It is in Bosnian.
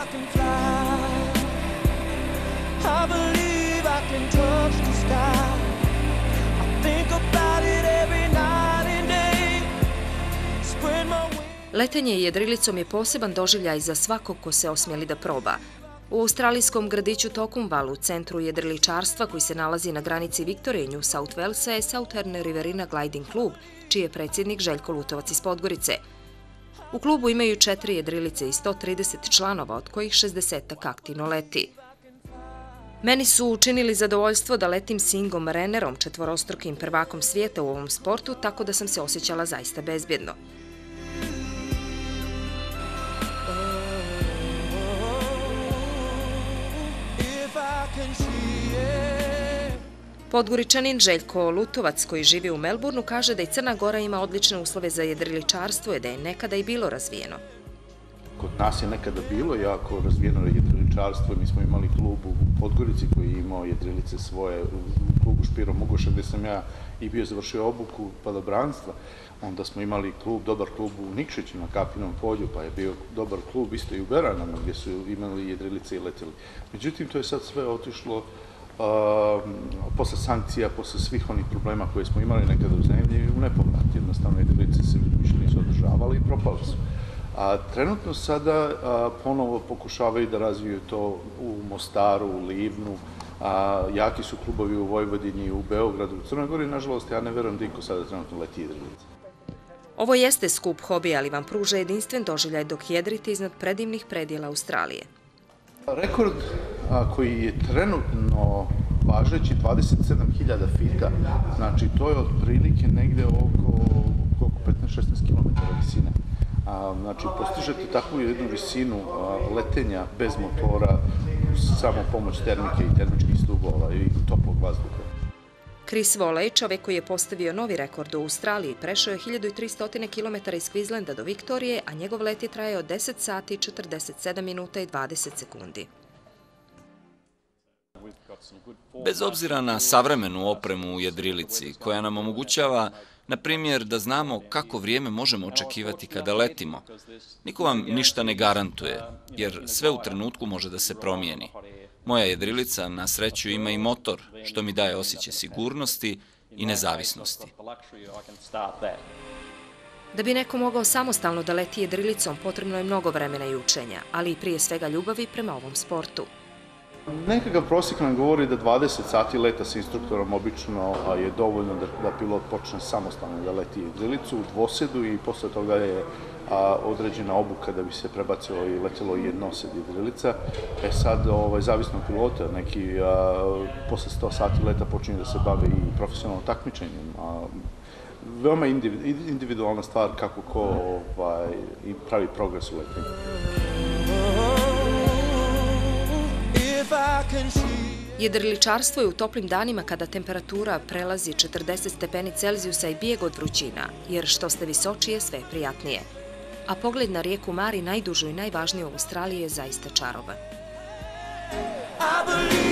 I can fly. I believe I can touch the sky. I think about it every night and day. Spread my wings. Letenje jedrilicom je poseban doživljaj za svakog ko se osmjeli da proba. U australijskom gradiću Tokumvalu, centru jedriličarstva koji se nalazi na granici Viktorije i New South Walesa je Southern Riverina Gliding Club, čiji je predsjednik Željko Lutovac iz Podgorice. U klubu imaju četiri jedrilice i 130 članova, od kojih 60 aktivno leti. Meni su učinili zadovoljstvo da letim Singom Rennerom, četvorostrukim prvakom svijeta u ovom sportu, tako da sam se osjećala zaista bezbjedno. Podgoričanin Željko Lutovac, koji živi u Melbourneu, kaže da i Crna Gora ima odlične uslove za jedriličarstvo i da je nekada i bilo razvijeno. Kod nas je nekada bilo jako razvijeno jedriličarstvo. Mi smo imali klub u Podgorici koji je imao jedrilice svoje u klubu Špiro Mugoša gde sam ja i bio završio obuku padobranstva. Onda smo imali klub, dobar klub u Nikšiću na Kapinom polju, pa je bio dobar klub isto i u Beranama gdje su imali jedrilice i letili. Međutim, to je sad sve otišlo uh, posle sankcija, posle svih onih problema koje smo imali nekada u zemlji u nepovrat. Jednostavno, jedrilice se više nisu održavali i propali su. A trenutno sada a, ponovo pokušavaju da razviju to u Mostaru, u Livnu, a, jaki su klubovi u Vojvodini, u Beogradu, u Crnoj Gori, nažalost, ja ne verujem da iko sada trenutno leti jedrilice. Ovo jeste skup hobi, ali vam pruža jedinstven doživljaj dok jedrite iznad predivnih predijela Australije. Rekord a, koji je trenutno važeći 27.000 fita, znači to je otprilike negde oko, oko 15-16 km visine. A, znači, postižete takvu jednu visinu a, letenja bez motora, samo pomoć termike i termičkih stubova i toplog vazduha. Chris Volley, čovjek koji je postavio novi rekord u Australiji, prešao je 1300 km iz Queenslanda do Viktorije, a njegov let je trajao 10 sati, 47 minuta i 20 sekundi. Bez obzira na savremenu opremu u jedrilici, koja nam omogućava, na primjer, da znamo kako vrijeme možemo očekivati kada letimo, niko vam ništa ne garantuje, jer sve u trenutku može da se promijeni. Moja jedrilica na sreću ima i motor, što mi daje osjećaj sigurnosti i nezavisnosti. Da bi neko mogao samostalno da leti jedrilicom, potrebno je mnogo vremena i učenja, ali i prije svega ljubavi prema ovom sportu. Nekakav prosjek nam govori da 20 sati leta sa instruktorom obično je dovoljno da, da pilot počne samostalno da leti jedrilicu u dvosedu i posle toga je a, određena obuka da bi se prebacilo i letelo jednosed jedrilica. E sad, ovaj, zavisno od pilota, neki a, posle 100 sati leta počinju da se bave i profesionalno takmičenjem. A, veoma individualna stvar kako ko ovaj, i pravi progres u letenju. Jedriličarstvo je u toplim danima kada temperatura prelazi 40 stepeni Celzijusa i bijeg od vrućina, jer što ste visočije, sve je prijatnije. A pogled na rijeku Mari, najdužu i najvažniju u Australiji, je zaista čarovan. I believe